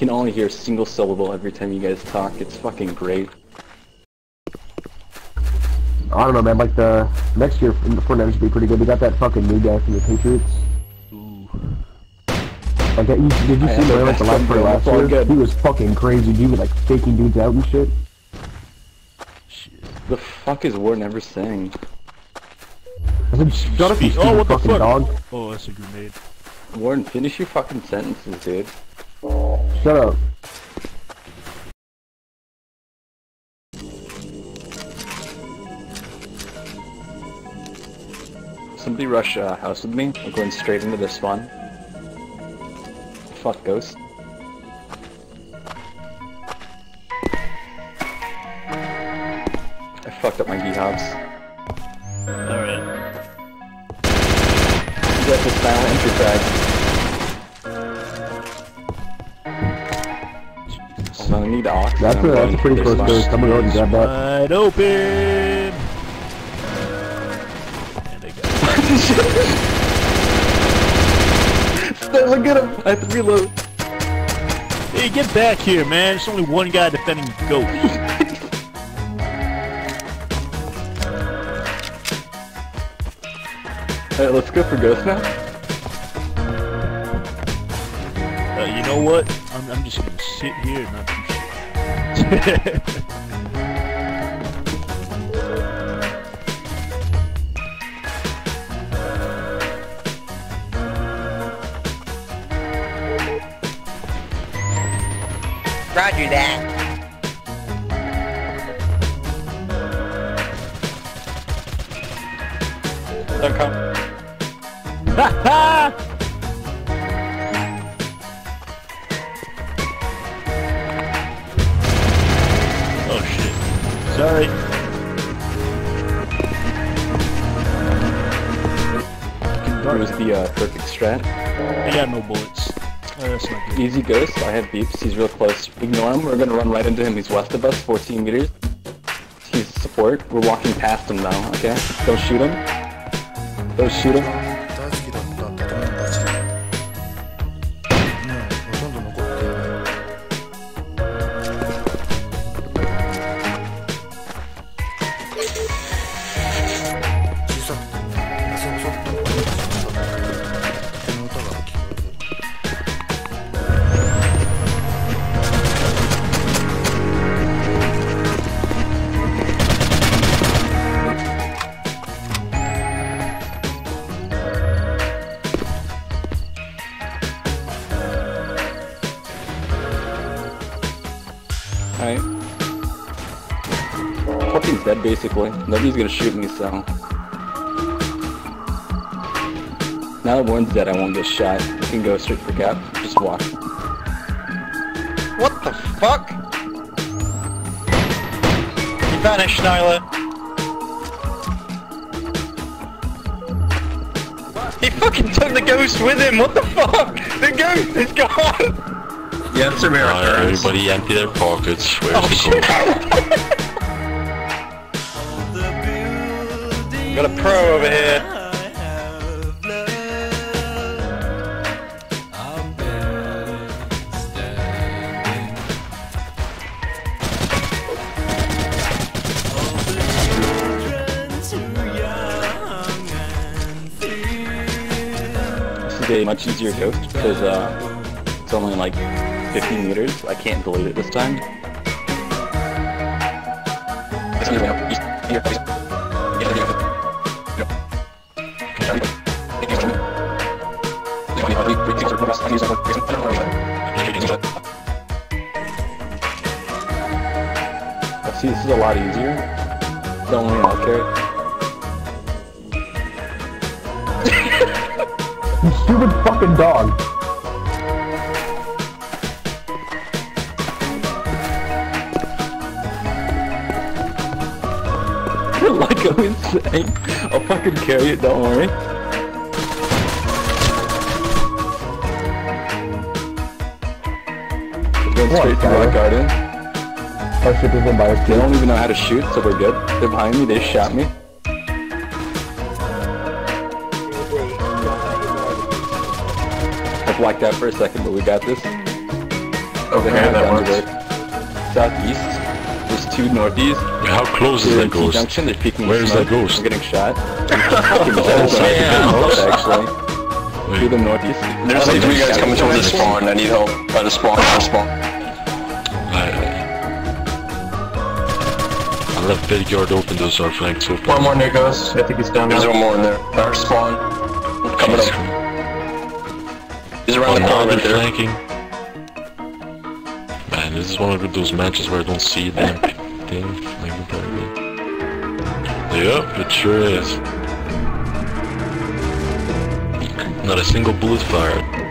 can only hear a single syllable every time you guys talk. It's fucking great. I don't know, man. Like the next year in the Fortnite should be pretty good. We got that fucking new guy from the Patriots. Ooh. Like, that, you, did you I see have him the like the last one, last year? good. He was fucking crazy. He was like faking dudes out and shit. Shit. The fuck is War never saying? I said, shut up, you oh, stupid Oh, what the fucking fuck? dog. Oh, that's a grenade. Warren, finish your fucking sentences, dude. Shut up. Somebody rush uh, house with me. We're going straight into this one. Fuck Ghost. I fucked up my G-Hobbs. Alright. You got the silent entry tag. Hold on, I need ox. That's and a, I'm that's a pretty close this ghost. one. I'm gonna go and grab that. Wide open! And they got Look at him! I have to reload. Hey, get back here, man. There's only one guy defending Ghost. Alright, let's go for Ghost now. Uh, you know what? I'm, I'm just gonna sit here and not do shit. Roger that. Don't come. Ha ha! Sorry. It was the uh, perfect strat. I got no bullets. Good. Easy Ghost, I have beeps, he's real close. Ignore him, we're gonna run right into him. He's west of us, 14 meters. He's support. We're walking past him now, okay? Don't shoot him. Don't shoot him. Alright. Fucking's dead basically. Nobody's gonna shoot me, so. Now that Warren's dead, I won't get shot. We can go straight for cap. Just walk. What the fuck? You vanished, Nyla. He fucking took the ghost with him. What the fuck? The ghost is gone. Yeah, it's a mirror. Alright, everybody empty their pockets. Where's Oh the shit. gold? Got a pro over here. This is a much easier ghost because uh, it's only like 50 meters. I can't delete it this time. See, this is a lot easier. Don't worry, I'll carry. You stupid fucking dog. Like I was saying, I'll fucking carry it, don't worry. We're going What, straight to Tyler? Garden. Our ship is by us They don't even know how to shoot, so we're good. They're behind me, they shot me. I blacked out for a second, but we got this. Over here, that works. Southeast. There's two northeast. How close is that in T ghost? junction. They're peeking. Where's that ghost? I'm getting shot. Fucking dead. actually. To the northeast. There's like three guys coming towards the spawn. I need help by the spawn. By the spawn. I, I left big yard open though, so I flanked so One more near ghost. I think he's down There's one more in there. Our spawn. Coming Jesus up. Christ. He's around the corner now right they're there. flanking. Man, this is one of those matches where I don't see a damn. Like. Yep, it sure is. Not a single bullet fired.